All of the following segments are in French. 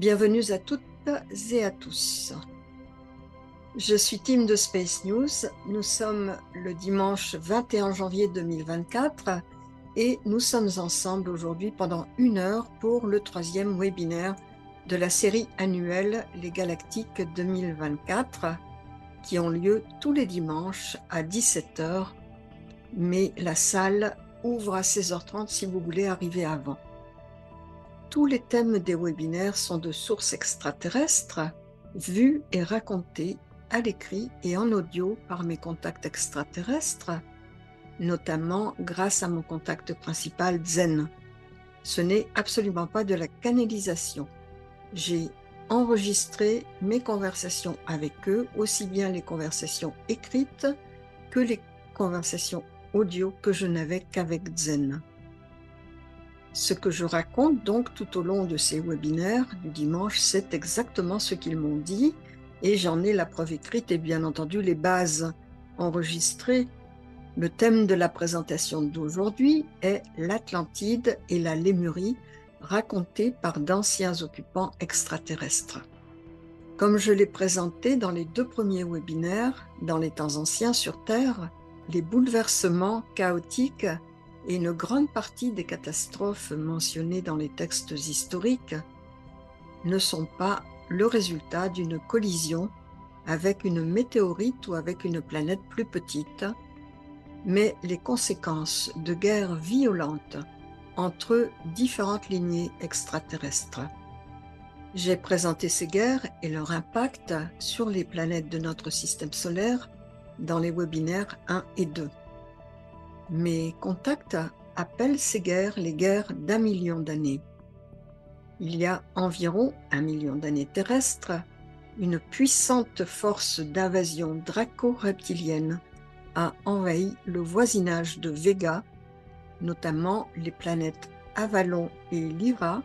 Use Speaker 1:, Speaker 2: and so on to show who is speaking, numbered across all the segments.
Speaker 1: Bienvenue à toutes et à tous. Je suis Tim de Space News. Nous sommes le dimanche 21 janvier 2024 et nous sommes ensemble aujourd'hui pendant une heure pour le troisième webinaire de la série annuelle Les Galactiques 2024 qui ont lieu tous les dimanches à 17h. Mais la salle ouvre à 16h30 si vous voulez arriver avant. Tous les thèmes des webinaires sont de sources extraterrestres, vus et racontés à l'écrit et en audio par mes contacts extraterrestres, notamment grâce à mon contact principal Zen. Ce n'est absolument pas de la canalisation. J'ai enregistré mes conversations avec eux, aussi bien les conversations écrites que les conversations audio que je n'avais qu'avec Zen. Ce que je raconte donc tout au long de ces webinaires du dimanche, c'est exactement ce qu'ils m'ont dit et j'en ai la preuve écrite et bien entendu les bases enregistrées. Le thème de la présentation d'aujourd'hui est l'Atlantide et la Lémurie racontée par d'anciens occupants extraterrestres. Comme je l'ai présenté dans les deux premiers webinaires, dans les temps anciens sur Terre, les bouleversements chaotiques et une grande partie des catastrophes mentionnées dans les textes historiques ne sont pas le résultat d'une collision avec une météorite ou avec une planète plus petite, mais les conséquences de guerres violentes entre différentes lignées extraterrestres. J'ai présenté ces guerres et leur impact sur les planètes de notre système solaire dans les webinaires 1 et 2. Mes contacts appellent ces guerres les guerres d'un million d'années. Il y a environ un million d'années terrestres, une puissante force d'invasion draco-reptilienne a envahi le voisinage de Vega, notamment les planètes Avalon et Lyra,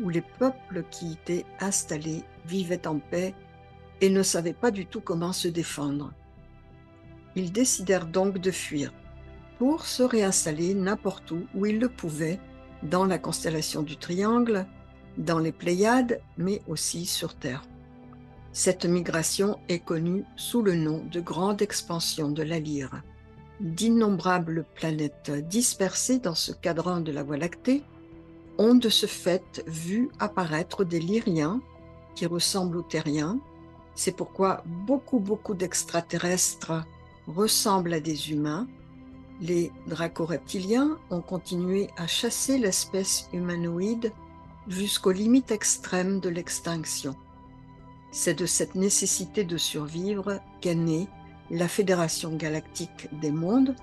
Speaker 1: où les peuples qui y étaient installés vivaient en paix et ne savaient pas du tout comment se défendre. Ils décidèrent donc de fuir pour se réinstaller n'importe où où il le pouvait, dans la constellation du Triangle, dans les Pléiades, mais aussi sur Terre. Cette migration est connue sous le nom de Grande Expansion de la Lyre. D'innombrables planètes dispersées dans ce cadran de la Voie lactée ont de ce fait vu apparaître des lyriens qui ressemblent aux terriens. C'est pourquoi beaucoup, beaucoup d'extraterrestres ressemblent à des humains les dracoreptiliens ont continué à chasser l'espèce humanoïde jusqu'aux limites extrêmes de l'extinction. C'est de cette nécessité de survivre qu'est née la Fédération galactique des mondes,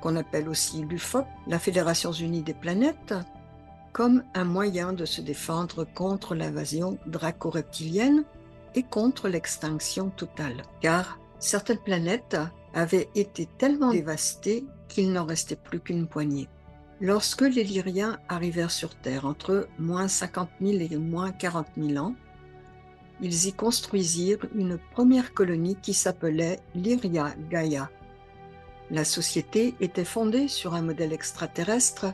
Speaker 1: qu'on appelle aussi l'UFOP, la Fédération unie des planètes, comme un moyen de se défendre contre l'invasion dracoreptilienne et contre l'extinction totale. Car certaines planètes avaient été tellement dévastées qu'il n'en restait plus qu'une poignée. Lorsque les Lyriens arrivèrent sur Terre entre moins 50 000 et moins 40 000 ans, ils y construisirent une première colonie qui s'appelait Lyria Gaia. La société était fondée sur un modèle extraterrestre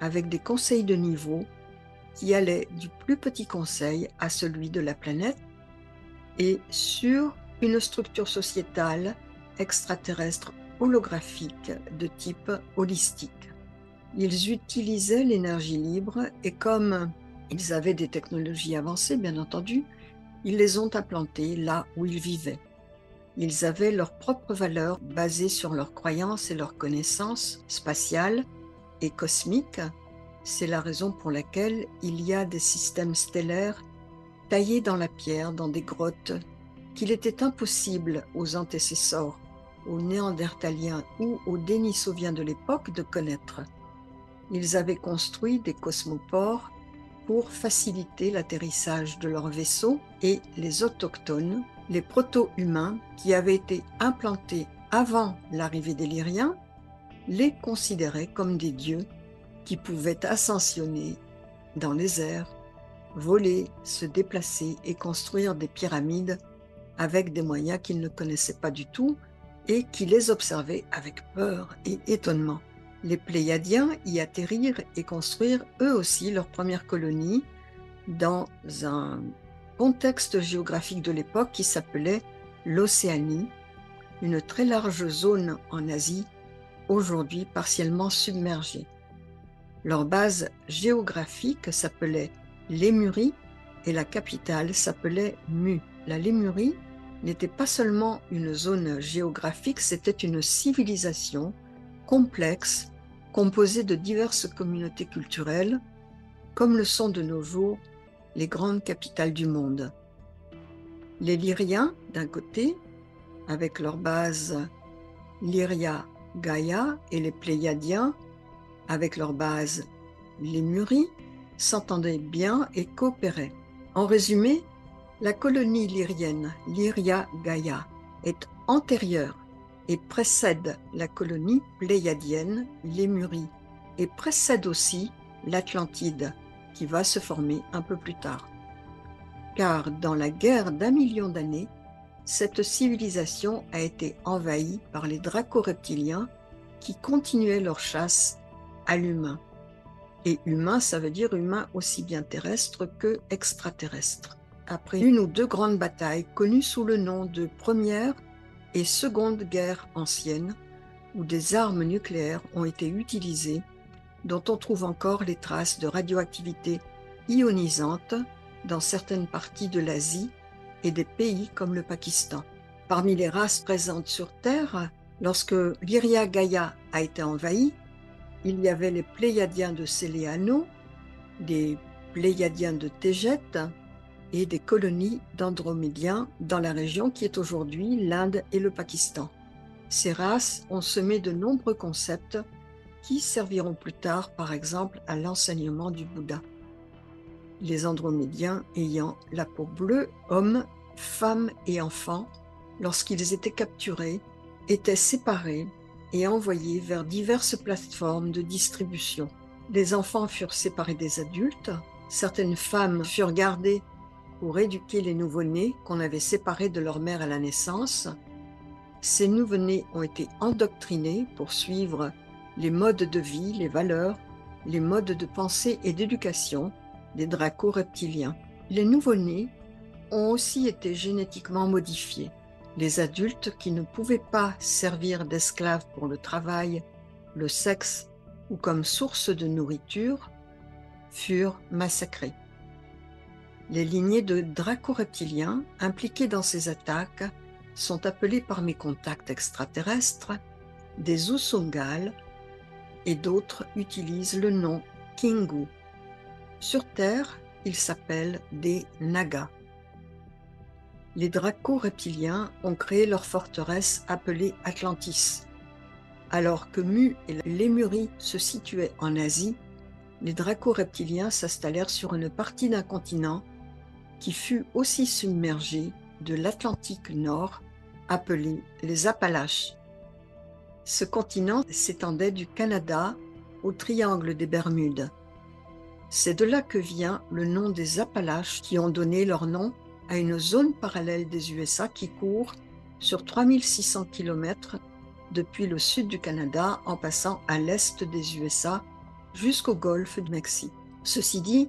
Speaker 1: avec des conseils de niveau qui allaient du plus petit conseil à celui de la planète et sur une structure sociétale extraterrestre holographique de type holistique. Ils utilisaient l'énergie libre et comme ils avaient des technologies avancées, bien entendu, ils les ont implantées là où ils vivaient. Ils avaient leurs propres valeurs basées sur leurs croyances et leurs connaissances spatiales et cosmiques. C'est la raison pour laquelle il y a des systèmes stellaires taillés dans la pierre, dans des grottes, qu'il était impossible aux antécesseurs aux Néandertaliens ou aux Dénisoviens de l'époque de connaître. Ils avaient construit des cosmoports pour faciliter l'atterrissage de leurs vaisseaux et les autochtones, les proto-humains qui avaient été implantés avant l'arrivée des Lyriens, les considéraient comme des dieux qui pouvaient ascensionner dans les airs, voler, se déplacer et construire des pyramides avec des moyens qu'ils ne connaissaient pas du tout et qui les observaient avec peur et étonnement. Les Pléiadiens y atterrirent et construirent eux aussi leur première colonie dans un contexte géographique de l'époque qui s'appelait l'Océanie, une très large zone en Asie, aujourd'hui partiellement submergée. Leur base géographique s'appelait Lémurie et la capitale s'appelait Mu. La Lémurie n'était pas seulement une zone géographique, c'était une civilisation complexe composée de diverses communautés culturelles, comme le sont de nos jours les grandes capitales du monde. Les Lyriens, d'un côté, avec leur base Lyria Gaia, et les Pléiadiens, avec leur base Lémurie, s'entendaient bien et coopéraient. En résumé, la colonie lyrienne Lyria Gaia est antérieure et précède la colonie pléiadienne Lémurie et précède aussi l'Atlantide qui va se former un peu plus tard. Car dans la guerre d'un million d'années, cette civilisation a été envahie par les draco-reptiliens qui continuaient leur chasse à l'humain. Et humain, ça veut dire humain aussi bien terrestre que extraterrestre. Après une ou deux grandes batailles connues sous le nom de Première et Seconde Guerre ancienne, où des armes nucléaires ont été utilisées, dont on trouve encore les traces de radioactivité ionisante dans certaines parties de l'Asie et des pays comme le Pakistan. Parmi les races présentes sur Terre, lorsque l'Iria Gaia a été envahie, il y avait les Pléiadiens de Céléano, des Pléiadiens de Téget et des colonies d'Andromédiens dans la région qui est aujourd'hui l'Inde et le Pakistan. Ces races ont semé de nombreux concepts qui serviront plus tard, par exemple, à l'enseignement du Bouddha. Les Andromédiens ayant la peau bleue, hommes, femmes et enfants, lorsqu'ils étaient capturés, étaient séparés et envoyés vers diverses plateformes de distribution. Les enfants furent séparés des adultes, certaines femmes furent gardées pour éduquer les nouveau-nés qu'on avait séparés de leur mère à la naissance. Ces nouveau-nés ont été endoctrinés pour suivre les modes de vie, les valeurs, les modes de pensée et d'éducation des dracos reptiliens. Les nouveau-nés ont aussi été génétiquement modifiés les adultes qui ne pouvaient pas servir d'esclaves pour le travail, le sexe ou comme source de nourriture furent massacrés. Les lignées de draco-reptiliens impliquées dans ces attaques sont appelées par mes contacts extraterrestres des Usungal et d'autres utilisent le nom Kingu. Sur Terre, ils s'appellent des Nagas les draco-reptiliens ont créé leur forteresse appelée Atlantis. Alors que Mu et Lémurie se situaient en Asie, les draco-reptiliens s'installèrent sur une partie d'un continent qui fut aussi submergé de l'Atlantique Nord, appelé les Appalaches. Ce continent s'étendait du Canada au triangle des Bermudes. C'est de là que vient le nom des Appalaches qui ont donné leur nom à une zone parallèle des USA qui court sur 3600 km depuis le sud du Canada en passant à l'est des USA jusqu'au golfe du Mexique. Ceci dit,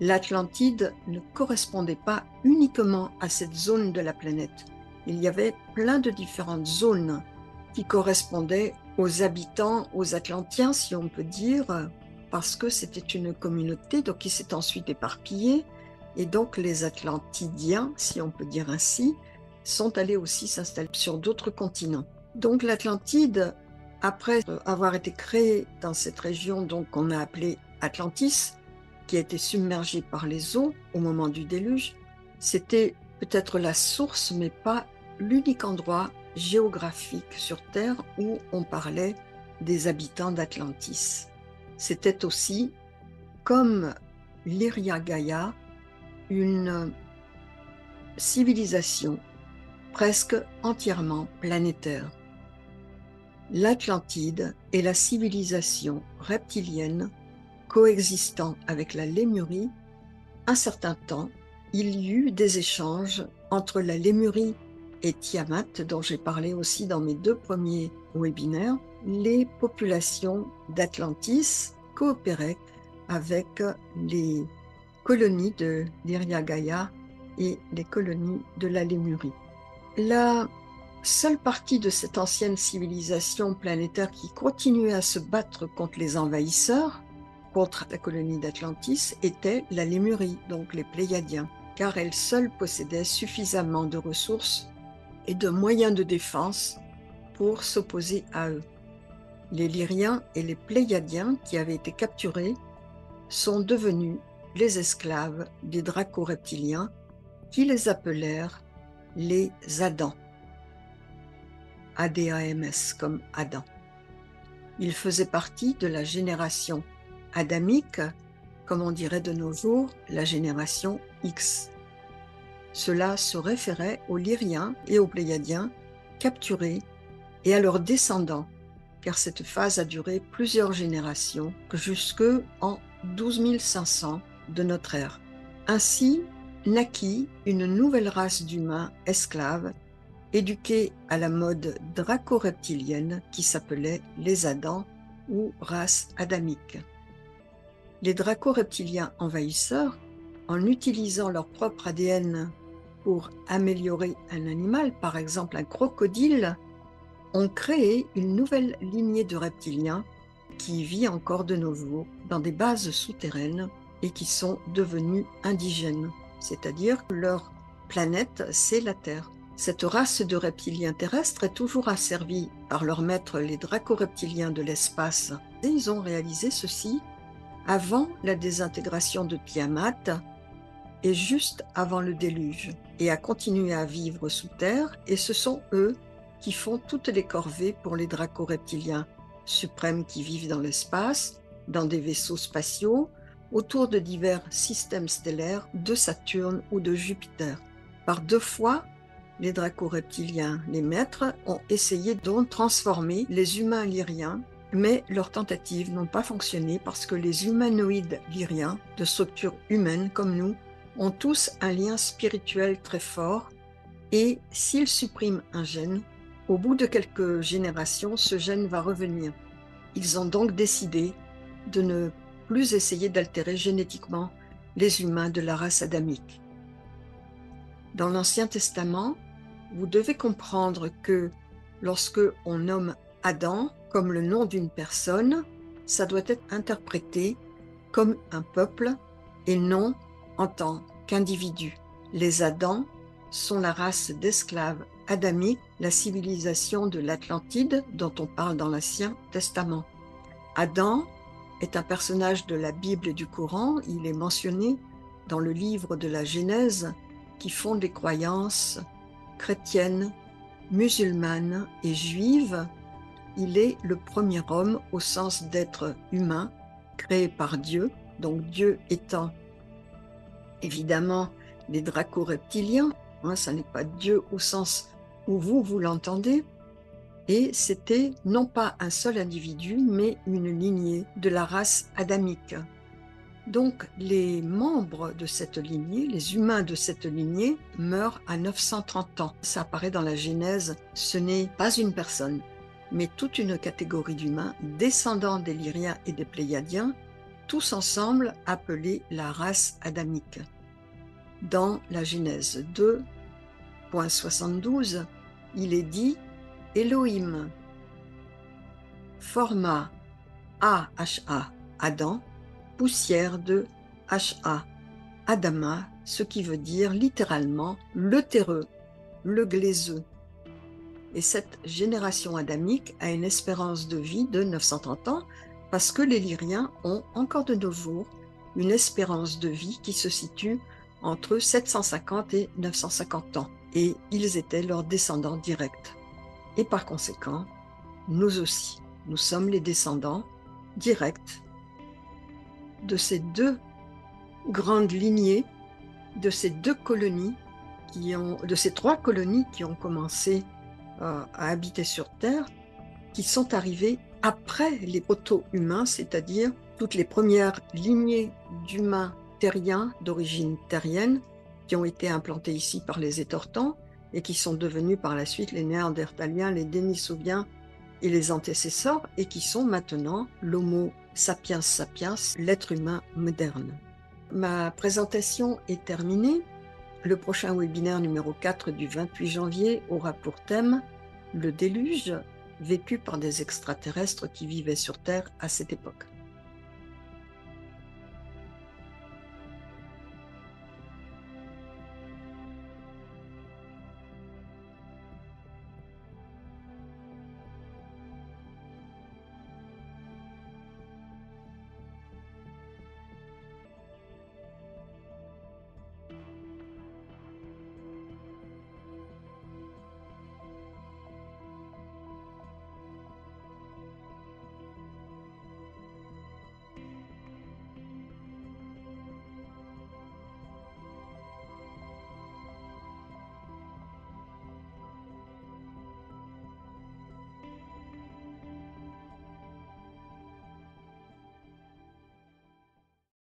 Speaker 1: l'Atlantide ne correspondait pas uniquement à cette zone de la planète. Il y avait plein de différentes zones qui correspondaient aux habitants, aux Atlantiens, si on peut dire, parce que c'était une communauté donc qui s'est ensuite éparpillée et donc les Atlantidiens, si on peut dire ainsi, sont allés aussi s'installer sur d'autres continents. Donc l'Atlantide, après avoir été créée dans cette région qu'on a appelée Atlantis, qui a été submergée par les eaux au moment du déluge, c'était peut-être la source, mais pas l'unique endroit géographique sur Terre où on parlait des habitants d'Atlantis. C'était aussi, comme l'Iria Gaia, une civilisation presque entièrement planétaire. L'Atlantide est la civilisation reptilienne coexistant avec la Lémurie. Un certain temps, il y eut des échanges entre la Lémurie et Tiamat, dont j'ai parlé aussi dans mes deux premiers webinaires. Les populations d'Atlantis coopéraient avec les colonies de l'Iriagaya et les colonies de la Lémurie. La seule partie de cette ancienne civilisation planétaire qui continuait à se battre contre les envahisseurs, contre la colonie d'Atlantis, était la Lémurie, donc les Pléiadiens, car elle seule possédait suffisamment de ressources et de moyens de défense pour s'opposer à eux. Les Lyriens et les Pléiadiens qui avaient été capturés sont devenus les esclaves des draco-reptiliens qui les appelèrent les Adams. ADAMS comme Adam. Ils faisaient partie de la génération adamique, comme on dirait de nos jours la génération X. Cela se référait aux Lyriens et aux Pléiadiens capturés et à leurs descendants, car cette phase a duré plusieurs générations, jusque en 12 500 de notre ère. Ainsi naquit une nouvelle race d'humains esclaves éduqués à la mode draco-reptilienne qui s'appelait les Adams ou race adamique. Les draco-reptiliens envahisseurs, en utilisant leur propre ADN pour améliorer un animal, par exemple un crocodile, ont créé une nouvelle lignée de reptiliens qui vit encore de nos jours dans des bases souterraines et qui sont devenus indigènes, c'est-à-dire que leur planète, c'est la Terre. Cette race de reptiliens terrestres est toujours asservie par leurs maîtres les draco-reptiliens de l'espace. Et ils ont réalisé ceci avant la désintégration de Tiamat et juste avant le déluge, et a continué à vivre sous terre, et ce sont eux qui font toutes les corvées pour les draco-reptiliens suprêmes qui vivent dans l'espace, dans des vaisseaux spatiaux, autour de divers systèmes stellaires de Saturne ou de Jupiter. Par deux fois, les draco-reptiliens, les maîtres, ont essayé de transformer les humains lyriens, mais leurs tentatives n'ont pas fonctionné parce que les humanoïdes lyriens, de structure humaine comme nous, ont tous un lien spirituel très fort et s'ils suppriment un gène, au bout de quelques générations, ce gène va revenir. Ils ont donc décidé de ne plus essayer d'altérer génétiquement les humains de la race adamique. Dans l'Ancien Testament, vous devez comprendre que lorsque on nomme Adam comme le nom d'une personne, ça doit être interprété comme un peuple et non en tant qu'individu. Les Adams sont la race d'esclaves adamiques, la civilisation de l'Atlantide dont on parle dans l'Ancien Testament. Adam est un personnage de la Bible et du Coran, il est mentionné dans le livre de la Genèse qui fonde les croyances chrétiennes, musulmanes et juives. Il est le premier homme au sens d'être humain, créé par Dieu, donc Dieu étant évidemment les draco-reptiliens, hein, ça n'est pas Dieu au sens où vous, vous l'entendez, et c'était non pas un seul individu, mais une lignée de la race adamique. Donc les membres de cette lignée, les humains de cette lignée, meurent à 930 ans. Ça apparaît dans la Genèse, ce n'est pas une personne, mais toute une catégorie d'humains descendants des Lyriens et des Pléiadiens, tous ensemble appelés la race adamique. Dans la Genèse 2.72, il est dit Elohim forma AHA, Adam, poussière de HA, Adama, ce qui veut dire littéralement le terreux, le glaiseux. Et cette génération adamique a une espérance de vie de 930 ans parce que les Lyriens ont encore de jours une espérance de vie qui se situe entre 750 et 950 ans, et ils étaient leurs descendants directs. Et par conséquent, nous aussi, nous sommes les descendants directs de ces deux grandes lignées, de ces deux colonies de ces trois colonies qui ont commencé à habiter sur Terre, qui sont arrivées après les proto-humains, c'est-à-dire toutes les premières lignées d'humains terriens d'origine terrienne qui ont été implantés ici par les étortants et qui sont devenus par la suite les Néandertaliens, les Denisouviens et les antécesseurs, et qui sont maintenant l'Homo sapiens sapiens, l'être humain moderne. Ma présentation est terminée. Le prochain webinaire numéro 4 du 28 janvier aura pour thème le déluge vécu par des extraterrestres qui vivaient sur Terre à cette époque.